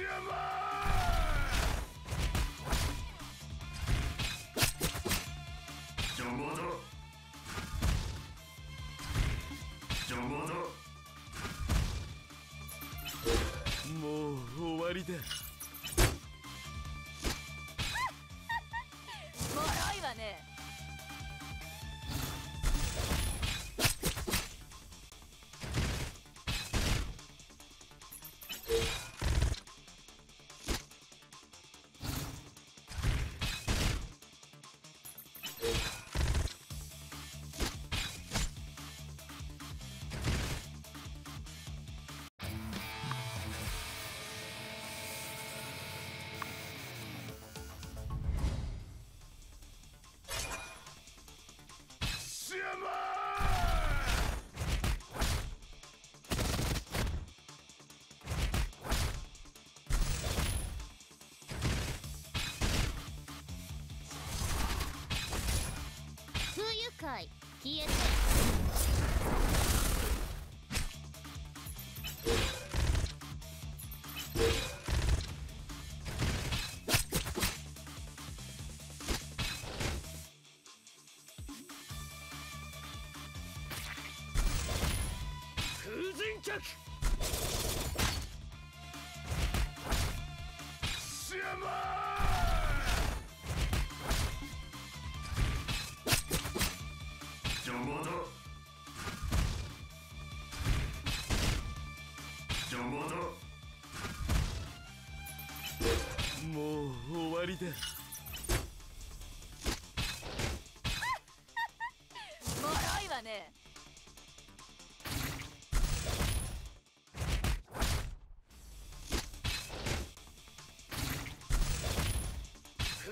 Yeah. 解消えて邪魔だ邪魔だもう終わりだ。もろいわね。風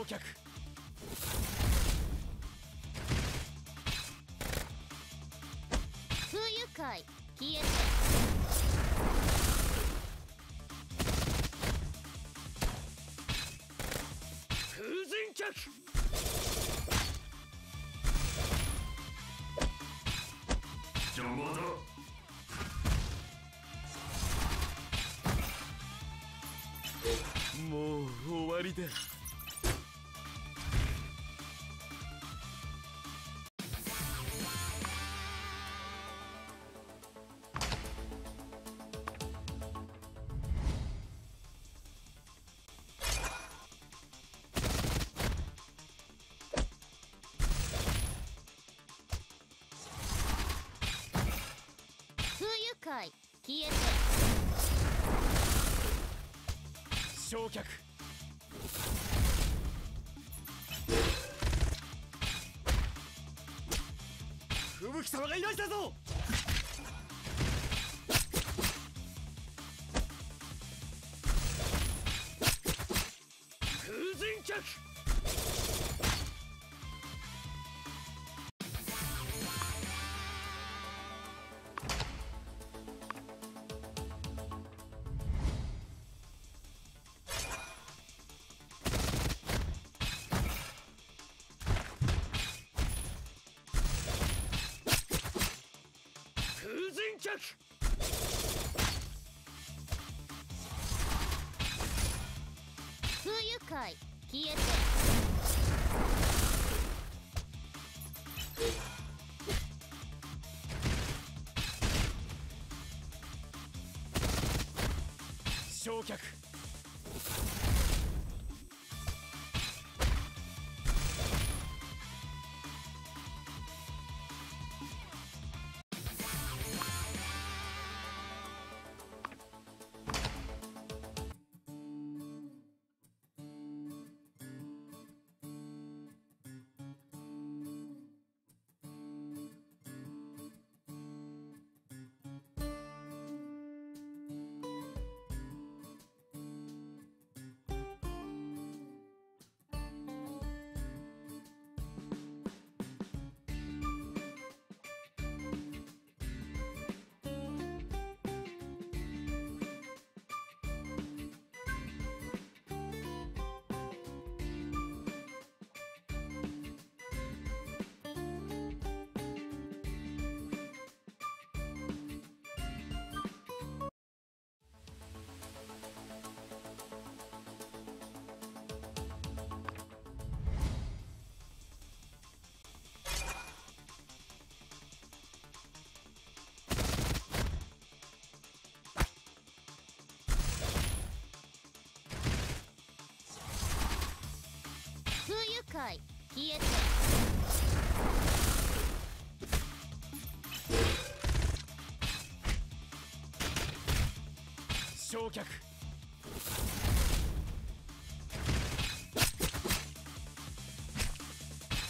神脚焼却不愉快消えて風神客。邪魔だもう終わりだ不愉快消えて。焼却。吹雪様がいらしたぞ。風神客さい。消えて。焼却。不愉快消えて。焼却。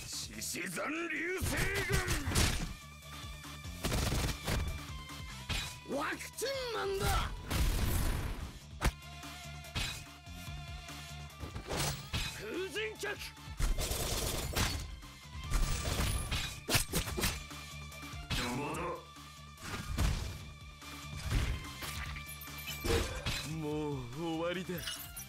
獅子山流星群。ワクチンマンだ。風神客 this.